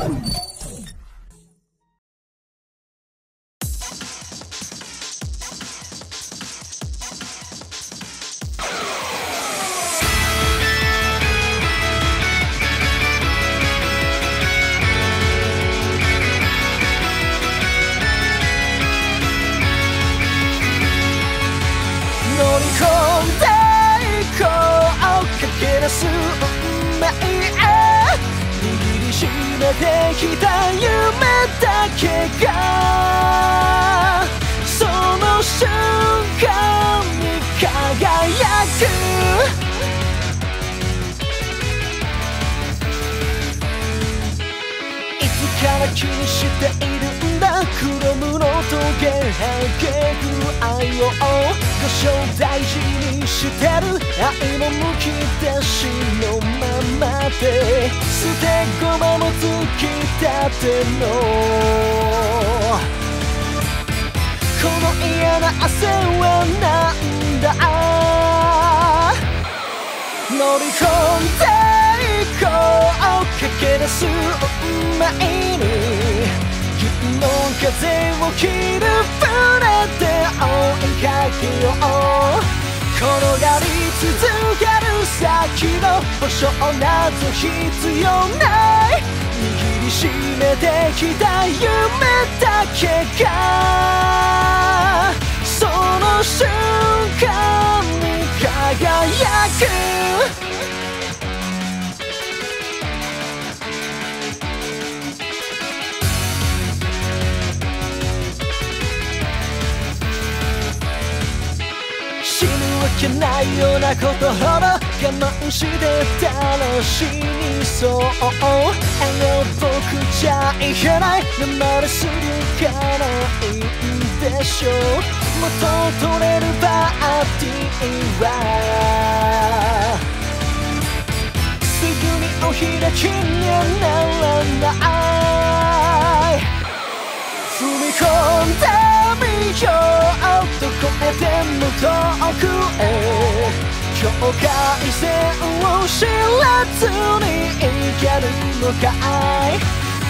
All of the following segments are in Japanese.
Oh! てきた夢だけがその瞬間に輝く。いつから気にしているんだ黒むのトゲへく愛を故障大事にしてる。愛もむき出しのままで捨て駒もつきたての。この嫌な汗はなんだ。乗り込んでいこう。駆け出す運命に。日の風を切る船で追いかけよう。転がり続け先の保証など必要ない。握りしめてきた夢だけがけないようなことほど我慢して楽しみそうあの僕じゃいけない。生でするからいいんでしょ。う元を取れるバーティーはすぐにお開きにならない。踏み込んでみよう遠くへ境界線を知らずに行けるのかい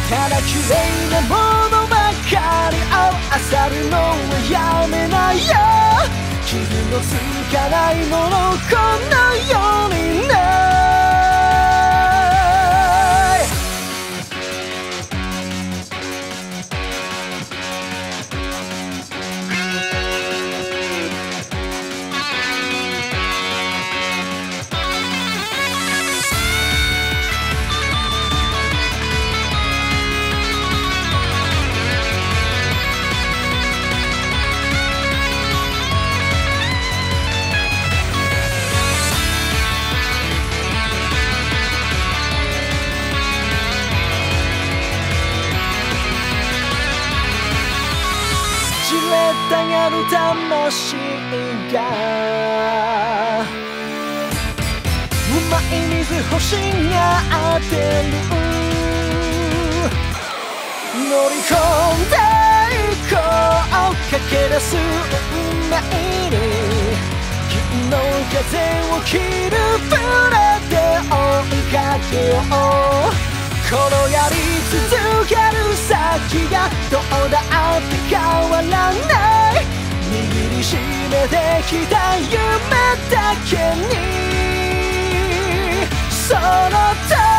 ただ綺麗なものばかりを漁るのはやめないよ傷のつかないものこの世魂がうまい水星が当てる乗り込んでいこう駆け出す運命に金の風を切る船で追いかけよう転がり続ける先がどうだって変わらない握りしめてきた夢だけに。その時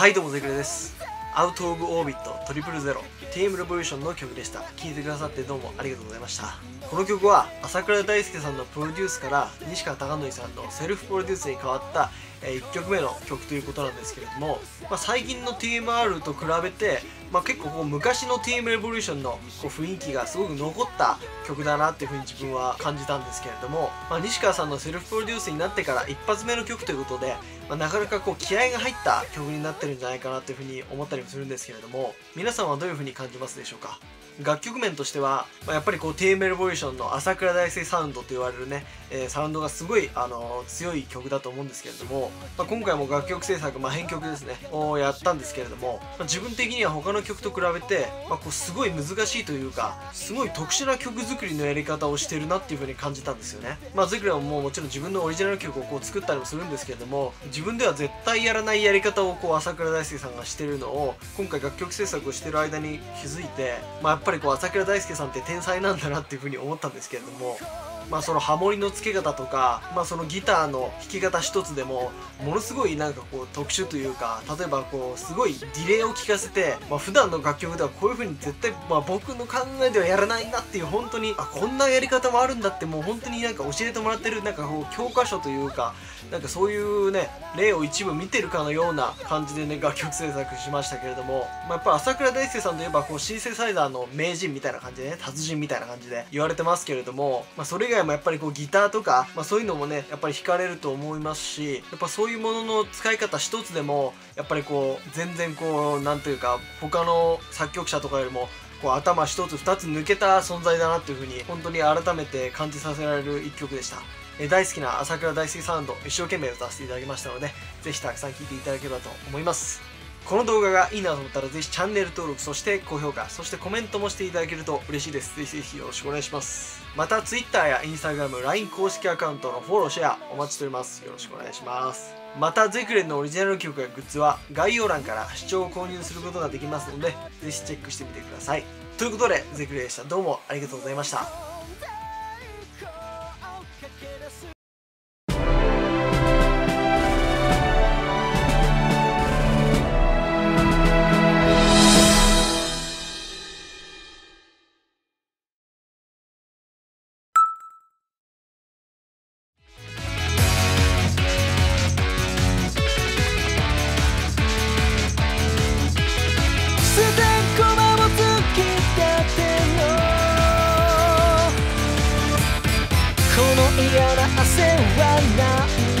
はいどうもゼクレです。アウト・オブ・オービットトリプルゼロテーム・レボリューションの曲でした。聴いてくださってどうもありがとうございました。この曲は朝倉大輔さんのプロデュースから西川貴教さんのセルフプロデュースに変わった1曲目の曲ということなんですけれども、まあ、最近の TMR と比べて、まあ、結構こう昔の TM レボリューションのこう雰囲気がすごく残った曲だなっていうふうに自分は感じたんですけれども、まあ、西川さんのセルフプロデュースになってから一発目の曲ということで、まあ、なかなかこう気合が入った曲になってるんじゃないかなというふうに思ったりもするんですけれども皆さんはどういうふうに感じますでしょうか？楽曲面としては、まあ、やっぱりこう TM レボリューションの朝倉大輔サウンドと言われるね、えー、サウンドがすごい、あのー、強い曲だと思うんですけれども、まあ、今回も楽曲制作、まあ、編曲ですねをやったんですけれども、まあ、自分的には他のの曲と比べて、まあ、こうすごい難しいというかすごい特殊な曲作りのやり方をしてるなっていう風に感じたんですよね。まあゼクレはもうもちろん自分のオリジナル曲をこう作ったりもするんですけれども自分では絶対やらないやり方をこう朝倉大輔さんがしてるのを今回楽曲制作をしてる間に気づいて、まあ、やっぱりこう朝倉大輔さんって天才なんだなっていう風に思ったんですけれどもまあそのハモリの付け方とか、まあそのギターの弾き方一つでも、ものすごいなんかこう特殊というか、例えばこうすごいディレイを聞かせて、まあ普段の楽曲ではこういう風に絶対、まあ僕の考えではやらないなっていう本当に、あ、こんなやり方もあるんだってもう本当になんか教えてもらってるなんかこう教科書というか、なんかそういうね、例を一部見てるかのような感じでね、楽曲制作しましたけれども、まあやっぱ朝倉大輔さんといえばこうシンセサイザーの名人みたいな感じでね、達人みたいな感じで言われてますけれども、まあそれ以外もやっぱりこうギターとか、まあ、そういうのもねやっぱり弾かれると思いますしやっぱそういうものの使い方一つでもやっぱりこう全然こうなんというか他の作曲者とかよりもこう頭一つ二つ抜けた存在だなっていうふうに本当に改めて感じさせられる一曲でした。え大好きな朝倉大好きサウンド一生懸命歌わせていただきましたのでぜひたくさん聴いていただければと思います。この動画がいいなと思ったらぜひチャンネル登録そして高評価そしてコメントもしていただけると嬉しいです。ぜひぜひよろしくお願いします。また Twitter や Instagram、LINE 公式アカウントのフォローシェアお待ちしております。よろしくお願いします。またゼクレンのオリジナル曲やグッズは概要欄から視聴を購入することができますのでぜひチェックしてみてください。ということでゼクレンでした。どうもありがとうございました。嫌な汗はない。